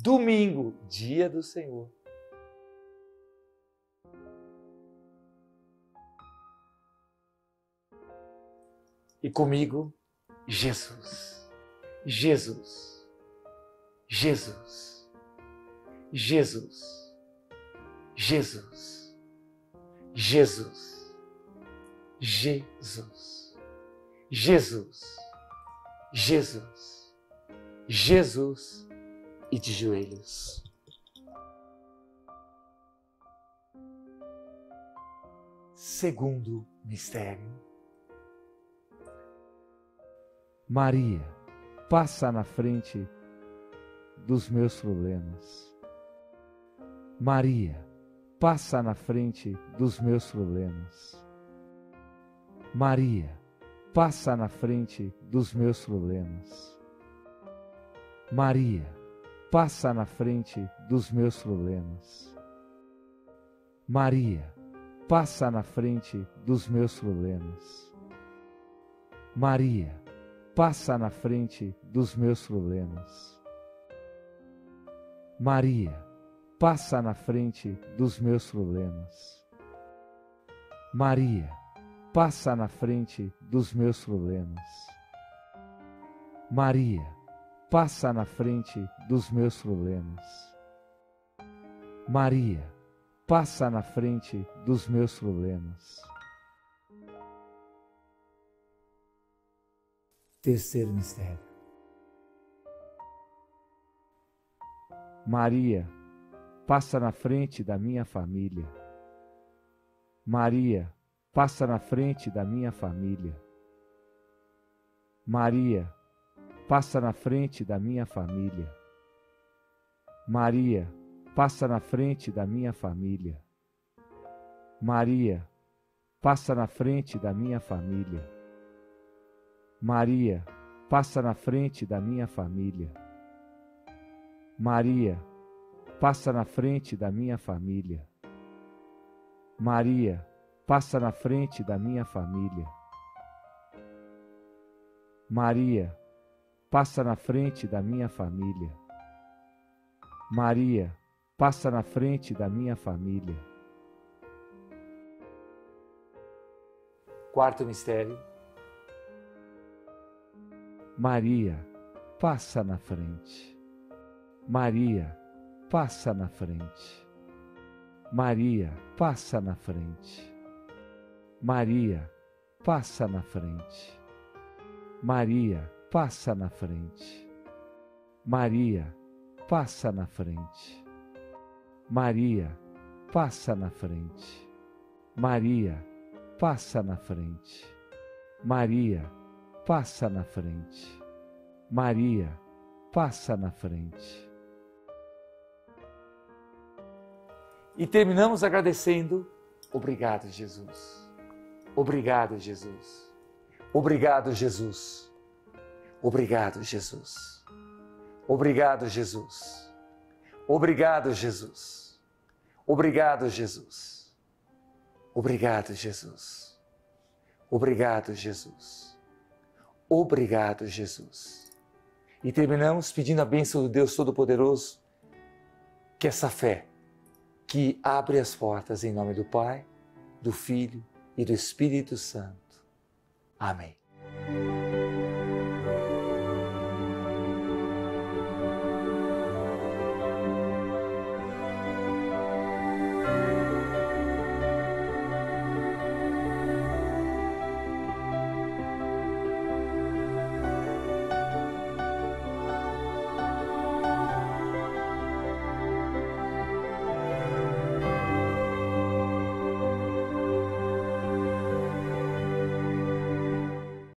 domingo, dia do Senhor. E comigo, Jesus, Jesus, Jesus, Jesus, Jesus, Jesus, Jesus, Jesus, Jesus, Jesus e de joelhos. Segundo mistério. Maria, passa na frente dos meus problemas. Maria, passa na frente dos meus problemas. Maria, passa na frente dos meus problemas. Maria, passa na frente dos meus problemas. Maria, passa na frente dos meus problemas. Maria, passa na frente dos meus problemas. Maria, passa na frente dos meus problemas. Maria, passa na frente dos meus problemas. Maria, passa na frente dos meus problemas. Maria, passa na frente dos meus problemas. Terceiro mistério. Maria, passa na frente da minha família. Maria, passa na frente da minha família. Maria, passa na frente da minha família. Maria, passa na frente da minha família. Maria, passa na frente da minha família. Maria, passa na frente da minha família. Maria, passa na frente da minha família. Maria, passa na frente da minha família. Maria, passa na frente da minha família. Maria, passa na frente da minha família. Quarto mistério. Maria, passa na frente. Maria, passa na frente. Maria, passa na frente. Maria, passa na frente. Maria, passa na frente. Maria, passa na frente. Maria, passa na frente. Maria, passa na frente. Maria, passa na frente. Maria, passa na frente. E terminamos agradecendo. Obrigado, Jesus. Obrigado, Jesus. Obrigado, Jesus. Obrigado, Jesus. Obrigado, Jesus. Obrigado, Jesus. Obrigado, Jesus. Obrigado, Jesus. Obrigado, Jesus. Obrigado, Jesus. E terminamos pedindo a bênção do Deus Todo-Poderoso, que essa fé que abre as portas em nome do Pai, do Filho e do Espírito Santo. Amém.